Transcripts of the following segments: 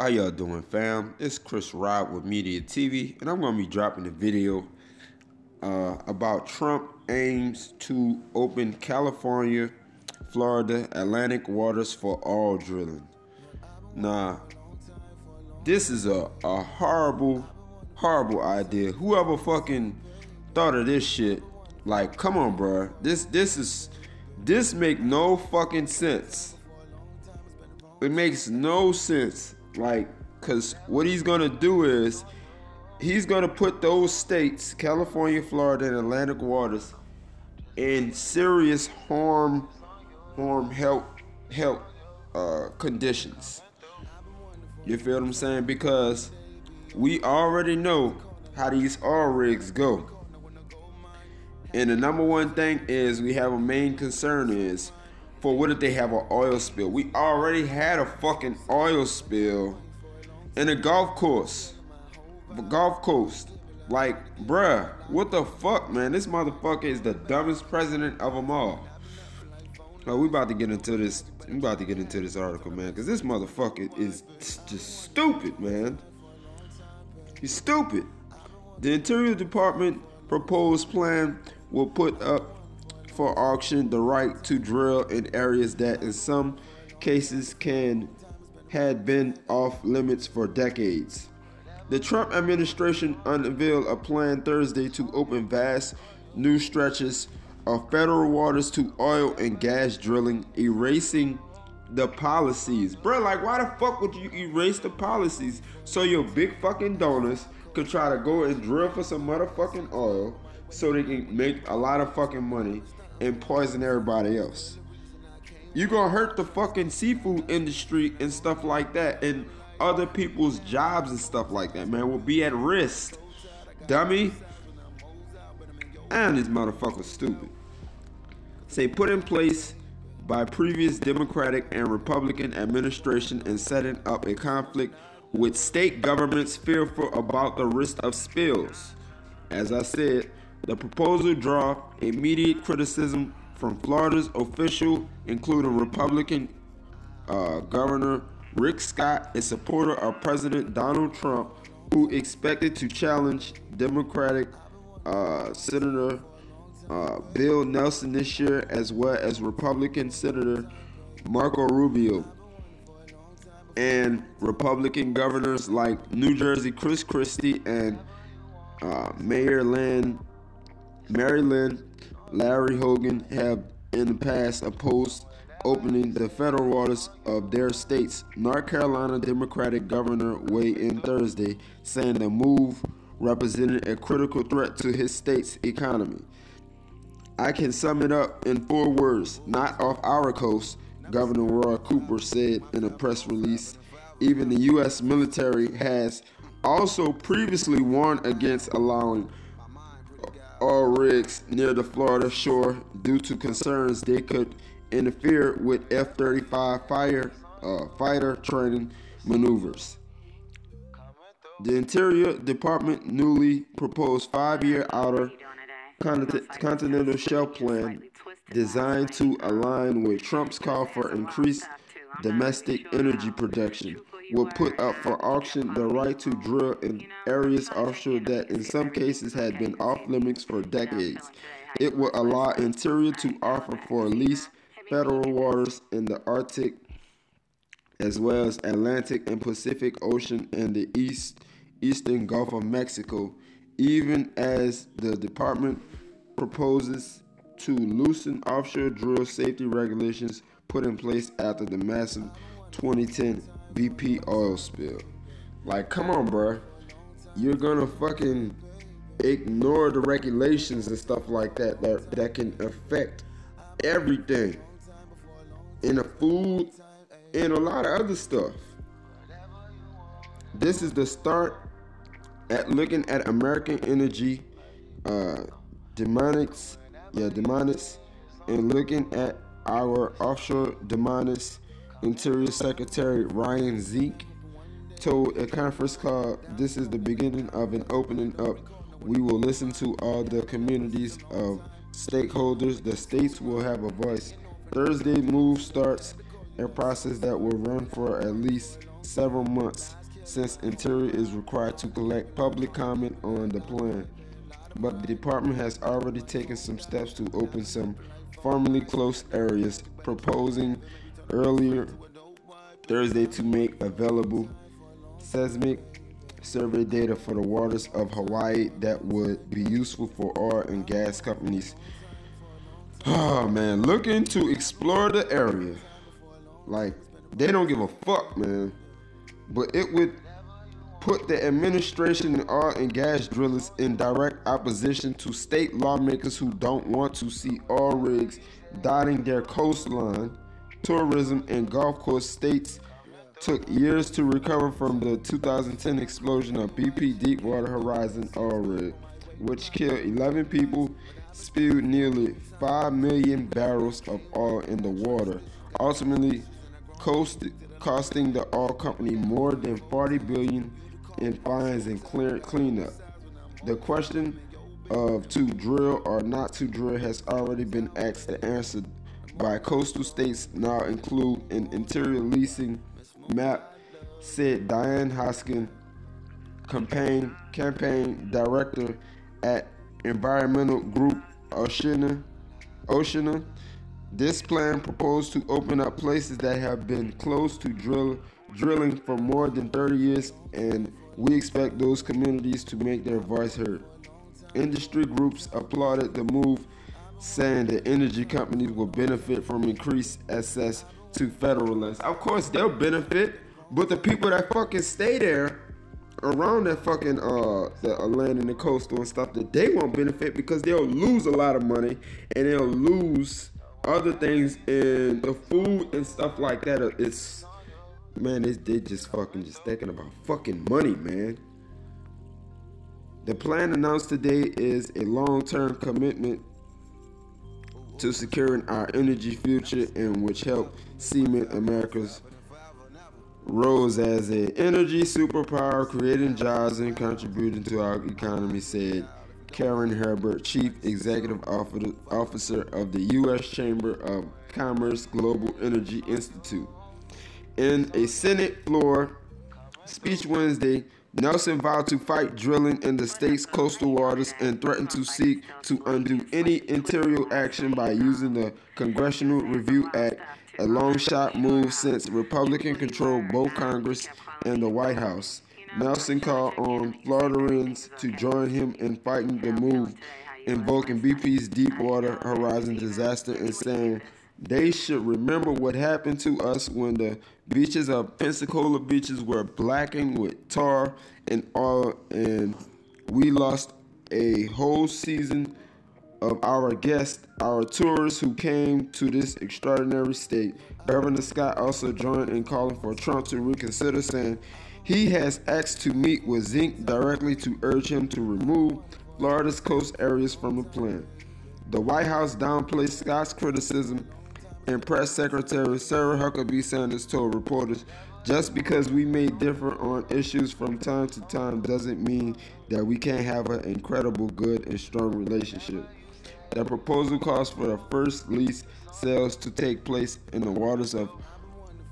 How y'all doing, fam? It's Chris Rob with Media TV, and I'm gonna be dropping a video uh, about Trump aims to open California, Florida, Atlantic waters for all drilling. Nah, this is a, a horrible, horrible idea. Whoever fucking thought of this shit, like, come on, bruh. This this is this make no fucking sense. It makes no sense. Like, cause what he's gonna do is he's gonna put those states, California, Florida, and Atlantic waters, in serious harm, harm, health, health uh, conditions. You feel what I'm saying? Because we already know how these oil rigs go. And the number one thing is we have a main concern is for what if they have an oil spill? We already had a fucking oil spill in a golf course. The golf coast. Like, bruh, what the fuck, man? This motherfucker is the dumbest president of them all. Oh, we about to get into this. We about to get into this article, man, because this motherfucker is just stupid, man. He's stupid. The Interior Department proposed plan will put up for auction the right to drill in areas that in some cases can had been off limits for decades. The Trump administration unveiled a plan Thursday to open vast new stretches of federal waters to oil and gas drilling, erasing the policies. Bro, like why the fuck would you erase the policies so your big fucking donors could try to go and drill for some motherfucking oil so they can make a lot of fucking money and poison everybody else. You're gonna hurt the fucking seafood industry and stuff like that, and other people's jobs and stuff like that, man, will be at risk. Dummy. And this motherfucker's stupid. Say put in place by previous Democratic and Republican administration and setting up a conflict with state governments fearful about the risk of spills. As I said, the proposal draw immediate criticism from Florida's official, including Republican uh, Governor Rick Scott, a supporter of President Donald Trump, who expected to challenge Democratic uh, Senator uh, Bill Nelson this year, as well as Republican Senator Marco Rubio and Republican governors like New Jersey Chris Christie and uh, Mayor Lynn Maryland, Larry Hogan have in the past opposed opening the federal waters of their states. North Carolina Democratic Governor weighed in Thursday, saying the move represented a critical threat to his state's economy. I can sum it up in four words not off our coast, Governor Roy Cooper said in a press release. Even the U.S. military has also previously warned against allowing oil rigs near the Florida shore due to concerns they could interfere with F-35 fire uh, fighter training maneuvers. The Interior Department newly proposed five-year outer continental shelf plan designed to align with Trump's call for increased domestic energy production will put up for auction the right to drill in areas offshore that in some cases had been off limits for decades. It will allow Interior to offer for lease federal waters in the Arctic as well as Atlantic and Pacific Ocean and the East Eastern Gulf of Mexico, even as the department proposes to loosen offshore drill safety regulations put in place after the massive 2010 BP oil spill. Like, come on, bro. You're gonna fucking ignore the regulations and stuff like that that, that can affect everything in the food and a lot of other stuff. This is the start at looking at American energy, uh, demonics, yeah, demonics, and looking at our offshore demonics Interior Secretary Ryan Zinke told a conference call, This is the beginning of an opening up. We will listen to all the communities of stakeholders. The states will have a voice. Thursday move starts a process that will run for at least several months since Interior is required to collect public comment on the plan. But the department has already taken some steps to open some formerly closed areas, proposing earlier Thursday to make available seismic survey data for the waters of Hawaii that would be useful for oil and gas companies. Oh man, looking to explore the area. Like, they don't give a fuck, man. But it would put the administration and oil and gas drillers in direct opposition to state lawmakers who don't want to see oil rigs dotting their coastline. Tourism and golf course states took years to recover from the 2010 explosion of BP Deepwater Horizon oil rig, which killed 11 people, spewed nearly 5 million barrels of oil in the water, ultimately costing the oil company more than 40 billion in fines and clear cleanup. The question of to drill or not to drill has already been asked and answered by coastal states now include an interior leasing map, said Diane Hoskin, campaign campaign director at environmental group Oceana. Oceana. This plan proposed to open up places that have been closed to drill, drilling for more than 30 years, and we expect those communities to make their voice heard. Industry groups applauded the move, saying that energy companies will benefit from increased access to federal lands. Of course, they'll benefit, but the people that fucking stay there around that fucking uh the land and the coastal and stuff that they won't benefit because they'll lose a lot of money and they'll lose other things and the food and stuff like that. It's man, it's, they just fucking just thinking about fucking money, man. The plan announced today is a long-term commitment to securing our energy future and which help cement America's rose as an energy superpower, creating jobs and contributing to our economy, said Karen Herbert, Chief Executive Officer of the U.S. Chamber of Commerce Global Energy Institute. In a Senate floor speech Wednesday, Nelson vowed to fight drilling in the state's coastal waters and threatened to seek to undo any interior action by using the Congressional Review Act, a long shot move since Republican controlled both Congress and the White House. Nelson called on Floridians to join him in fighting the move, invoking BP's Deepwater Horizon disaster and saying they should remember what happened to us when the beaches of Pensacola beaches were blackened with tar and oil, and we lost a whole season of our guests, our tourists who came to this extraordinary state. Governor Scott also joined in calling for Trump to reconsider, saying he has asked to meet with Zinke directly to urge him to remove Florida's coast areas from the plan. The White House downplayed Scott's criticism and Press Secretary Sarah Huckabee Sanders told reporters, just because we may differ on issues from time to time doesn't mean that we can't have an incredible, good, and strong relationship. The proposal calls for the first lease sales to take place in the waters of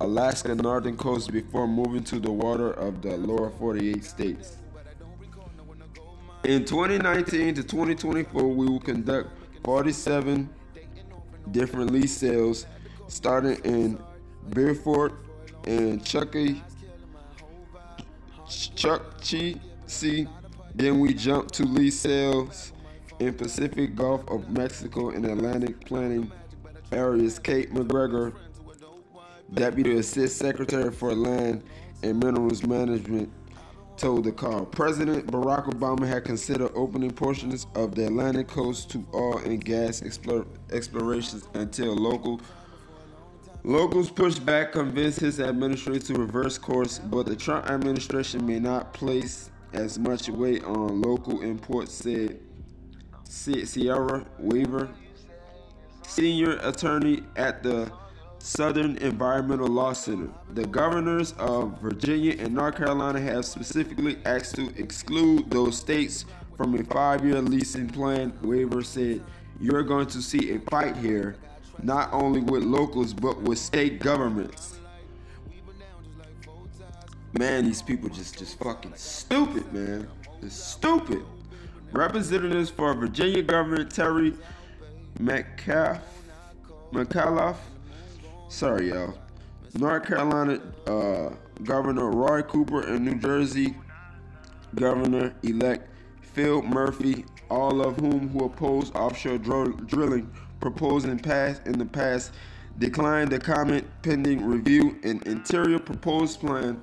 Alaska northern coast before moving to the water of the lower 48 states. In 2019 to 2024, we will conduct 47 different lease sales starting in Beaufort and Chucky, Chukchi Sea. Then we jump to lease sales in Pacific Gulf of Mexico and Atlantic planning areas. Kate MacGregor, Deputy Assistant Secretary for Land and Minerals Management, told the call. President Barack Obama had considered opening portions of the Atlantic coast to oil and gas explorations until local locals pushed back, convinced his administration to reverse course. But the Trump administration may not place as much weight on local imports, said Sierra Weaver, senior attorney at the Southern Environmental Law Center. The governors of Virginia and North Carolina have specifically asked to exclude those states from a five year leasing plan. Weaver said, You're going to see a fight here. not only with locals but with state governments. Man, these people just just fucking stupid, man. It's stupid. Representatives for Virginia Governor Terry McCaff, McAuliffe, sorry y'all, North Carolina uh, Governor Roy Cooper and New Jersey Governor-elect Phil Murphy, all of whom who opposed offshore drilling proposed in, past, in the past, declined to comment pending review an interior proposed plan.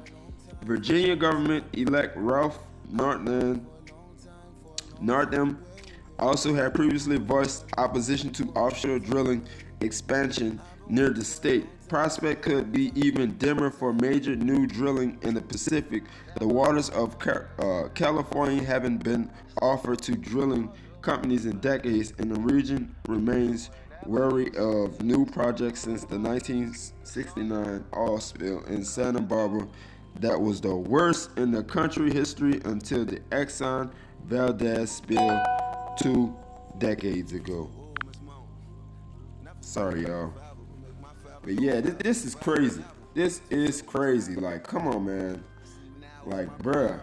Virginia government-elect Ralph Northam, Northam also had previously voiced opposition to offshore drilling expansion near the state. Prospect could be even dimmer for major new drilling in the Pacific. The waters of uh, California haven't been offered to drilling companies in decades, and the region remains wary of new projects since the 1969 oil spill in Santa Barbara that was the worst in the country history until the Exxon Valdez spill two decades ago. Sorry, y'all. But yeah, this, this is crazy. This is crazy. Like, come on, man. Like, bruh.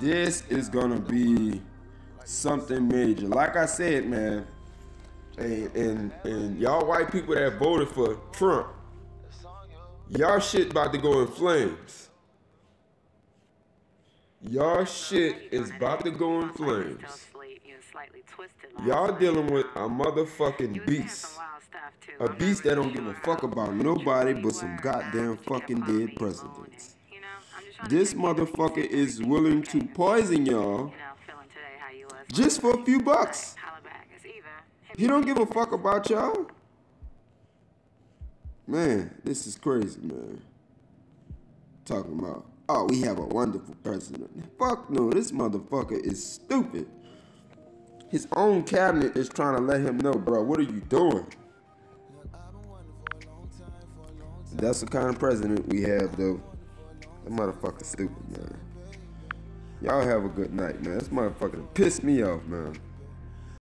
This is gonna be something major. Like I said, man. And, and and y'all white people that voted for Trump, y'all shit about to go in flames. Y'all shit is about to go in flames. Y'all dealing with a motherfucking beast. A beast that don't give a fuck about nobody but some goddamn fucking dead presidents. This motherfucker is willing to poison y'all just for a few bucks. He don't give a fuck about y'all. Man, this is crazy, man. Talking about, oh, we have a wonderful president. Fuck no, this motherfucker is stupid. His own cabinet is trying to let him know, bro, what are you doing? That's the kind of president we have, though. That motherfucker stupid, man. Y'all have a good night, man. This motherfucker pissed me off, man.